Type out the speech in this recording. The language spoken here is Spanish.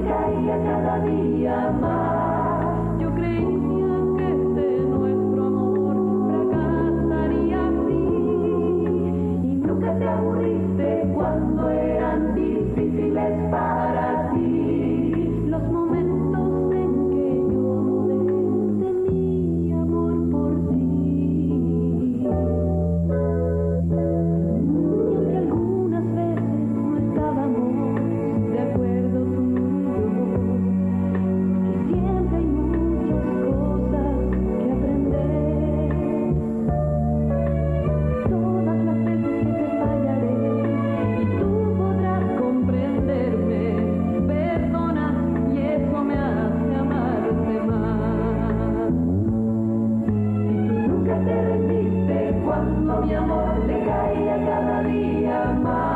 caía cada día más. Yo creía que este nuestro amor fracasaría así y nunca te aburrí. cuando mi amor te caía cada día más.